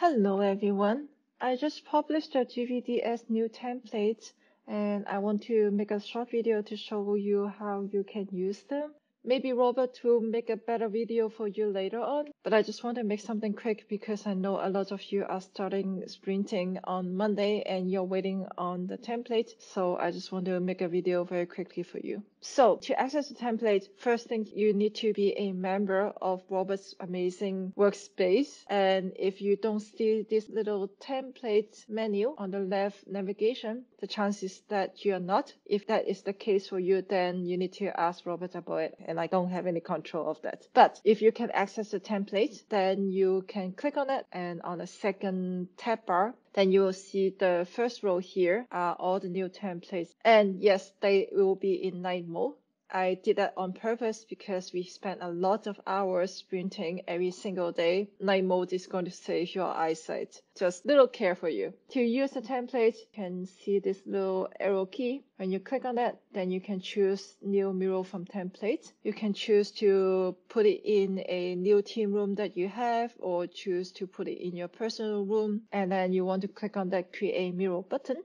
Hello everyone. I just published a GVDS new template and I want to make a short video to show you how you can use them. Maybe Robert will make a better video for you later on, but I just want to make something quick because I know a lot of you are starting sprinting on Monday and you're waiting on the template. So I just want to make a video very quickly for you. So to access the template, first thing you need to be a member of Robert's amazing workspace. And if you don't see this little template menu on the left navigation, the chances that you're not. If that is the case for you, then you need to ask Robert about it. And I don't have any control of that. But if you can access the template, then you can click on it and on the second tab bar, then you will see the first row here are all the new templates. And yes, they will be in night mode. I did that on purpose because we spent a lot of hours sprinting every single day. Night mode is going to save your eyesight. Just little care for you. To use the template, you can see this little arrow key. When you click on that, then you can choose new mural from template. You can choose to put it in a new team room that you have or choose to put it in your personal room. And then you want to click on that create mural button.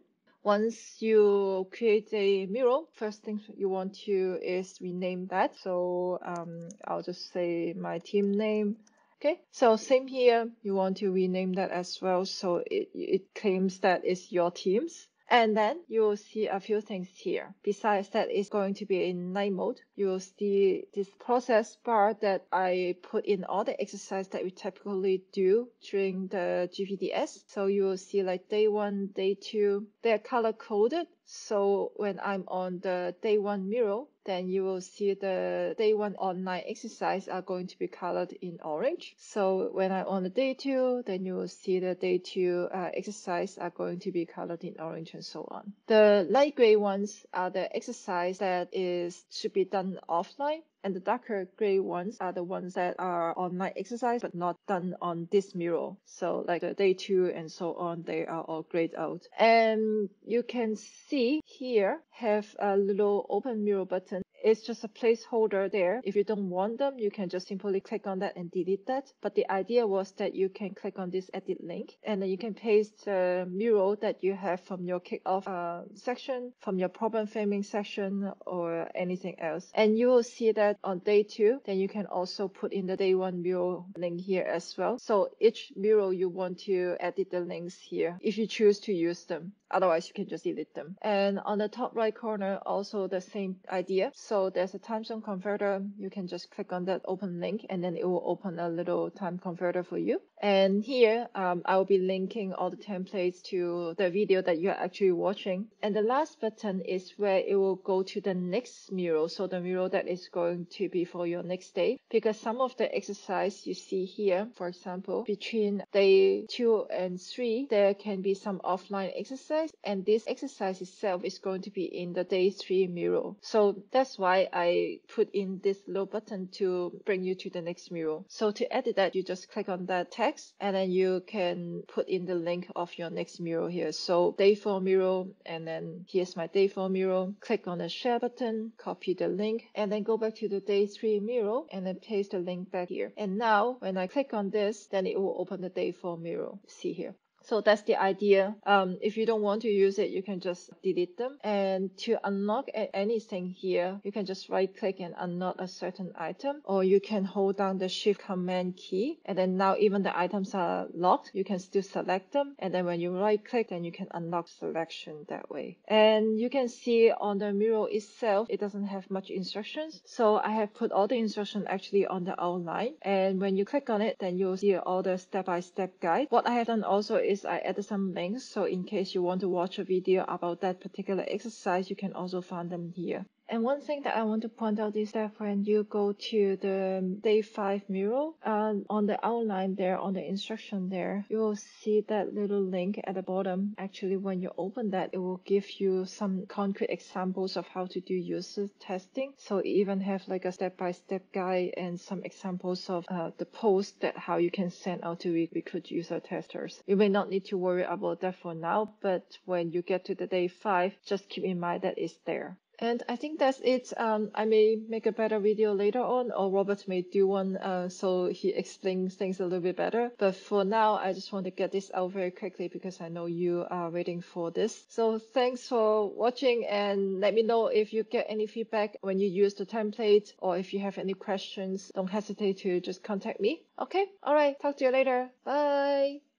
Once you create a mural, first thing you want to is rename that. So um, I'll just say my team name. Okay, so same here, you want to rename that as well. So it, it claims that it's your team's. And then you will see a few things here. Besides that, it's going to be in night mode. You will see this process bar that I put in all the exercise that we typically do during the GVDS. So you will see like day one, day two, they're color coded. So when I'm on the day one mural, then you will see the day one online exercise are going to be colored in orange. So when I'm on the day two, then you will see the day two uh, exercise are going to be colored in orange and so on. The light gray ones are the exercise that is should be done offline and the darker gray ones are the ones that are online exercise but not done on this mural. So like the day two and so on, they are all grayed out. And you can see here have a little open mural button it's just a placeholder there. If you don't want them, you can just simply click on that and delete that. But the idea was that you can click on this edit link and then you can paste the mural that you have from your kickoff uh, section, from your problem framing section or anything else. And you will see that on day two, then you can also put in the day one mural link here as well. So each mural you want to edit the links here if you choose to use them. Otherwise, you can just delete them. And on the top right corner, also the same idea. So there's a time zone converter. You can just click on that open link and then it will open a little time converter for you. And here, um, I will be linking all the templates to the video that you're actually watching. And the last button is where it will go to the next mural. So the mural that is going to be for your next day. Because some of the exercise you see here, for example, between day two and three, there can be some offline exercise. And this exercise itself is going to be in the day three mural. So that's why I put in this little button to bring you to the next mural. So to edit that, you just click on that text and then you can put in the link of your next mural here. So day four mural and then here's my day four mural. Click on the share button, copy the link and then go back to the day three mural and then paste the link back here. And now when I click on this, then it will open the day four mural. See here. So that's the idea. Um, if you don't want to use it, you can just delete them. And to unlock anything here, you can just right click and unlock a certain item, or you can hold down the shift command key. And then now even the items are locked, you can still select them. And then when you right click, then you can unlock selection that way. And you can see on the mural itself, it doesn't have much instructions. So I have put all the instruction actually on the outline. And when you click on it, then you'll see all the step-by-step -step guide. What I have done also is is I added some links. So in case you want to watch a video about that particular exercise, you can also find them here. And one thing that I want to point out is that when you go to the day five mural, uh, on the outline there, on the instruction there, you will see that little link at the bottom. Actually, when you open that, it will give you some concrete examples of how to do user testing. So even have like a step-by-step -step guide and some examples of uh, the post that how you can send out to recruit user testers. You may not need to worry about that for now, but when you get to the day five, just keep in mind that it's there. And I think that's it. Um, I may make a better video later on, or Robert may do one uh, so he explains things a little bit better. But for now, I just want to get this out very quickly because I know you are waiting for this. So thanks for watching and let me know if you get any feedback when you use the template or if you have any questions, don't hesitate to just contact me. Okay, all right, talk to you later. Bye.